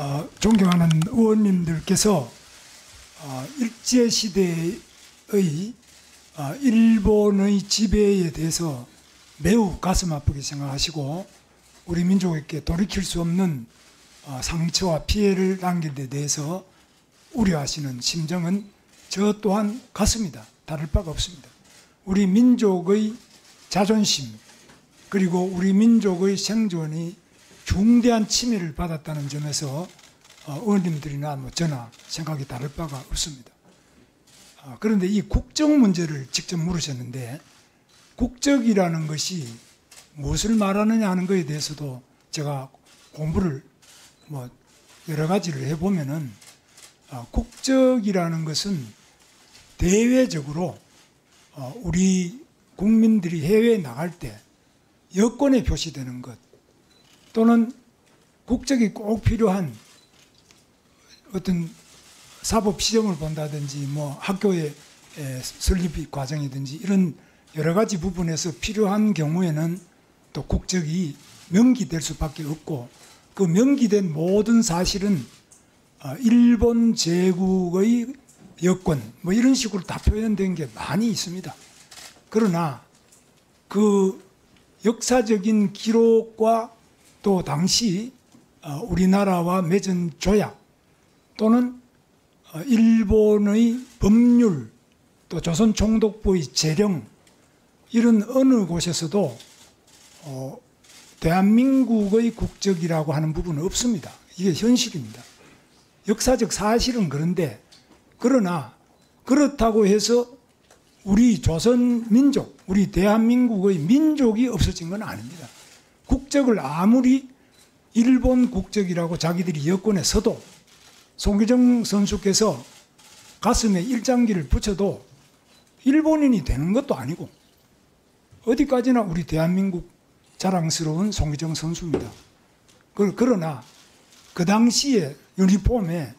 어, 존경하는 의원님들께서 어, 일제 시대의 어, 일본의 지배에 대해서 매우 가슴 아프게 생각하시고 우리 민족에게 돌이킬 수 없는 어, 상처와 피해를 남긴 데 대해서 우려하시는 심정은 저 또한 같습니다. 다를 바가 없습니다. 우리 민족의 자존심 그리고 우리 민족의 생존이 중대한 침해를 받았다는 점에서 어, 의원님들이나 뭐 저나 생각이 다를 바가 없습니다. 아, 그런데 이 국적 문제를 직접 물으셨는데 국적이라는 것이 무엇을 말하느냐 하는 것에 대해서도 제가 공부를 뭐 여러 가지를 해보면은 아, 국적이라는 것은 대외적으로 어, 우리 국민들이 해외에 나갈 때 여권에 표시되는 것 또는 국적이 꼭 필요한 어떤 사법 시정을 본다든지 뭐 학교의 설립 과정이든지 이런 여러 가지 부분에서 필요한 경우에는 또 국적이 명기될 수밖에 없고 그 명기된 모든 사실은 어, 일본 제국의 여권 뭐 이런 식으로 다 표현된 게 많이 있습니다. 그러나 그 역사적인 기록과 또 당시 어, 우리나라와 맺은 조약 또는 어, 일본의 법률 또 조선 총독부의 재령 이런 어느 곳에서도 어, 대한민국의 국적이라고 하는 부분은 없습니다. 이게 현실입니다. 역사적 사실은 그런데 그러나 그렇다고 해서 우리 조선 민족, 우리 대한민국의 민족이 없어진 건 아닙니다. 국적을 아무리 일본 국적이라고 자기들이 여권에 서도 송기정 선수께서 가슴에 일장기를 붙여도 일본인이 되는 것도 아니고 어디까지나 우리 대한민국 자랑스러운 송기정 선수입니다. 그러나 그 당시에 유니폼에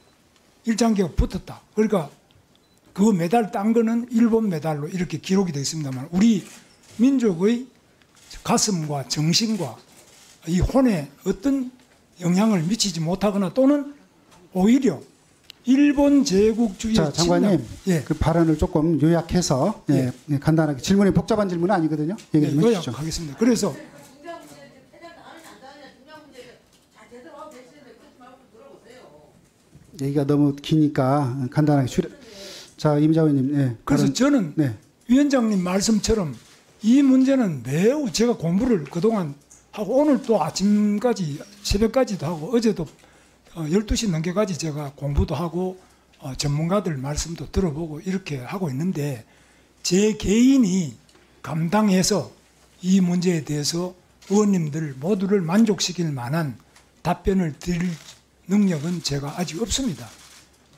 일장기가 붙었다. 그러니까 그 메달 딴 거는 일본 메달로 이렇게 기록이 되어 있습니다만 우리 민족의 가슴과 정신과 이 혼에 어떤 영향을 미치지 못하거나 또는 오히려 일본 제국주의 자, 장관님, 예. 그 발언을 조금 요약해서 예. 예, 간단하게 질문이 복잡한 질문은 아니거든요. 얘기 예, 좀 해주시죠. 요약하겠습니다. 그래서. 얘기가 너무 기니까 간단하게 추려. 자, 임자 의원님. 예. 그래서 발언- 저는 네. 위원장님 말씀처럼 이 문제는 매우 제가 공부를 그동안 하고 오늘 또 아침까지 새벽까지도 하고 어제도 어, 12시 넘게까지 제가 공부도 하고 어, 전문가들 말씀도 들어보고 이렇게 하고 있는데 제 개인이 감당해서 이 문제에 대해서 의원님들 모두를 만족시킬 만한 답변을 드릴 능력은 제가 아직 없습니다.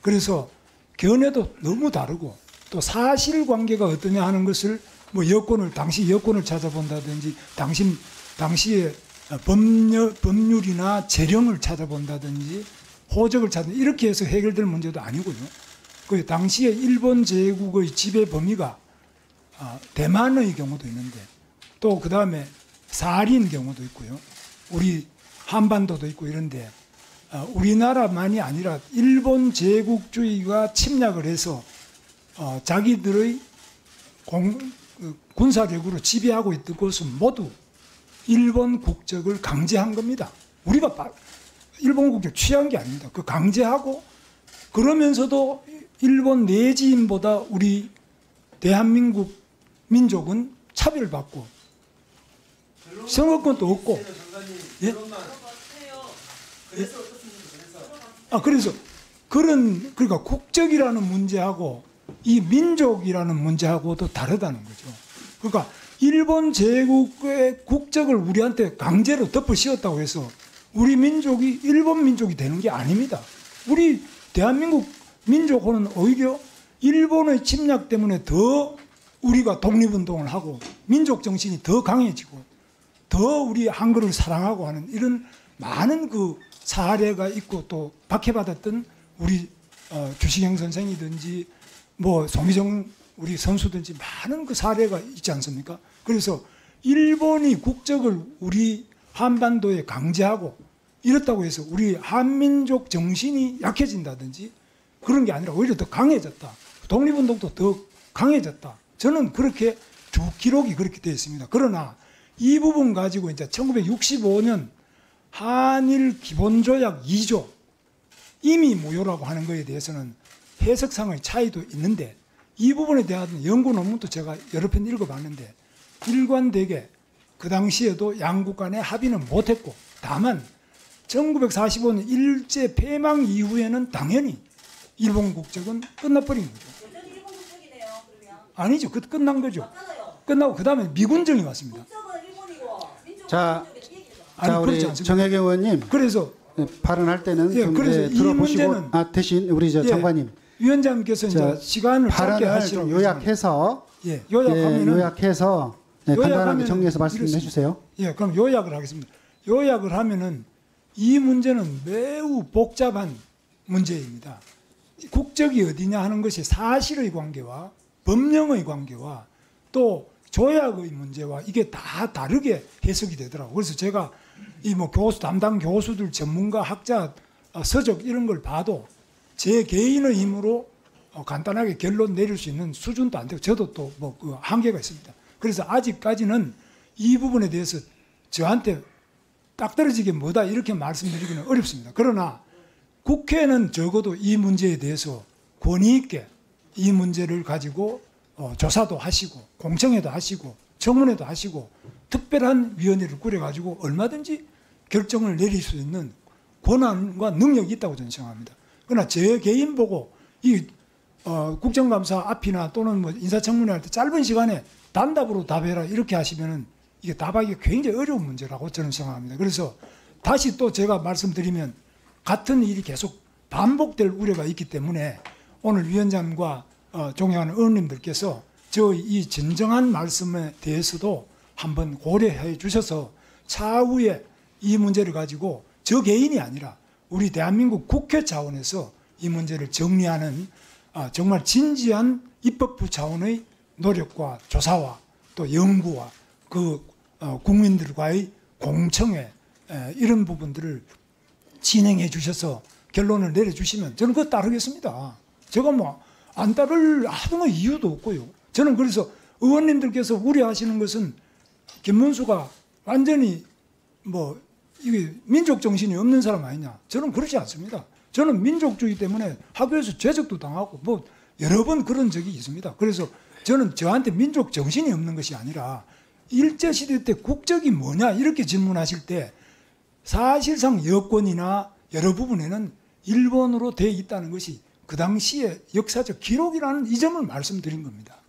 그래서 견해도 너무 다르고 또 사실관계가 어떠냐 하는 것을 뭐 여권을 당시 여권을 찾아본다든지 당신 당시의 법률, 법률이나 재령을 찾아본다든지 호적을 찾아 이렇게 해서 해결될 문제도 아니고요. 그 당시에 일본 제국의 지배 범위가 아, 대만의 경우도 있는데 또 그 다음에 사린 경우도 있고요. 우리 한반도도 있고 이런데 아, 우리나라만이 아니라 일본 제국주의가 침략을 해서 어, 자기들의 공, 그 군사력으로 지배하고 있던 곳은 모두 일본 국적을 강제한 겁니다. 우리가 바- 일본 국적 취한 게 아닙니다. 그 강제하고 그러면서도 일본 내지인보다 우리 대한민국 민족은 차별받고 선거권도 없고 예? 아 그래서 그런 그러니까 국적이라는 문제하고 이 민족이라는 문제하고도 다르다는 거죠. 그러니까 일본 제국의 국적을 우리한테 강제로 덮어 씌웠다고 해서 우리 민족이 일본 민족이 되는 게 아닙니다. 우리 대한민국 민족은 오히려 일본의 침략 때문에 더 우리가 독립운동을 하고 민족 정신이 더 강해지고 더 우리 한글을 사랑하고 하는 이런 많은 그 사례가 있고 또 박해받았던 우리 어, 주시경 선생이든지 뭐 송희정 우리 선수든지 많은 그 사례가 있지 않습니까? 그래서 일본이 국적을 우리 한반도에 강제하고 이렇다고 해서 우리 한민족 정신이 약해진다든지 그런 게 아니라 오히려 더 강해졌다. 독립운동도 더 강해졌다. 저는 그렇게 주 기록이 그렇게 되어 있습니다. 그러나 이 부분 가지고 이제 1965년 한일 기본조약 2조 이미 무효라고 하는 것에 대해서는 해석상의 차이도 있는데 이 부분에 대한 연구 논문도 제가 여러 편 읽어봤는데 일관되게 그 당시에도 양국 간의 합의는 못했고 다만 1945년 일제 폐망 이후에는 당연히 일본 국적은 끝나버린 거죠. 일본 국적이네요. 그러면 아니죠. 그 끝난 거죠. 맞잖아요. 끝나고 그 다음에 미군정이 왔습니다. 국적은 일본이고 민족은 자. 아니 자, 우리. 정혜경 의원님 그래서 네, 발언할 때는 예, 좀 그래서 예, 이 들어보시고 문제는 아 대신 우리 저 예, 장관님 위원장께서 자, 이제 시간을 짧게 좀 요약해서 예, 예, 요약하면은 요약해서 네, 간단하게 정리해서 말씀해. 주세요. 예, 그럼 요약을 하겠습니다. 요약을 하면은 이 문제는 매우 복잡한 문제입니다. 국적이 어디냐 하는 것이 사실의 관계와 법령의 관계와 또 조약의 문제와 이게 다 다르게 해석이 되더라고요. 그래서 제가 이 뭐 교수 담당 교수들 전문가 학자 어, 서적 이런 걸 봐도 제 개인의 힘으로 어, 간단하게 결론 내릴 수 있는 수준도 안 되고 저도 또 뭐 그 한계가 있습니다. 그래서 아직까지는 이 부분에 대해서 저한테 딱 떨어지게 뭐다 이렇게 말씀드리기는 어렵습니다. 그러나 국회는 적어도 이 문제에 대해서 권위 있게 이 문제를 가지고 어, 조사도 하시고 공청회도 하시고 청문회도 하시고 특별한 위원회를 꾸려가지고 얼마든지 결정을 내릴 수 있는 권한과 능력이 있다고 저는 생각합니다. 그러나 제 개인 보고 이 어, 국정감사 앞이나 또는 뭐 인사청문회 할 때 짧은 시간에 단답으로 답해라 이렇게 하시면은 이게 답하기 굉장히 어려운 문제라고 저는 생각합니다. 그래서 다시 또 제가 말씀드리면 같은 일이 계속 반복될 우려가 있기 때문에 오늘 위원장과 어, 존경하는 의원님들께서 저 이 진정한 말씀에 대해서도 한번 고려해 주셔서 차후에 이 문제를 가지고 저 개인이 아니라 우리 대한민국 국회 차원에서 이 문제를 정리하는 아, 정말 진지한 입법부 차원의 노력과 조사와 또 연구와 그 어, 국민들과의 공청회 에, 이런 부분들을 진행해 주셔서 결론을 내려주시면 저는 그거 따르겠습니다. 제가 뭐 안 따를 아무 이유도 없고요. 저는 그래서 의원님들께서 우려하시는 것은 김문수가 완전히 뭐 이게 민족 정신이 없는 사람 아니냐? 저는 그렇지 않습니다. 저는 민족주의 때문에 학교에서 죄적도 당하고 뭐 여러 번 그런 적이 있습니다. 그래서 저는 저한테 민족 정신이 없는 것이 아니라 일제 시대 때 국적이 뭐냐 이렇게 질문하실 때 사실상 여권이나 여러 부분에는 일본으로 돼 있다는 것이 그 당시의 역사적 기록이라는 이 점을 말씀드린 겁니다.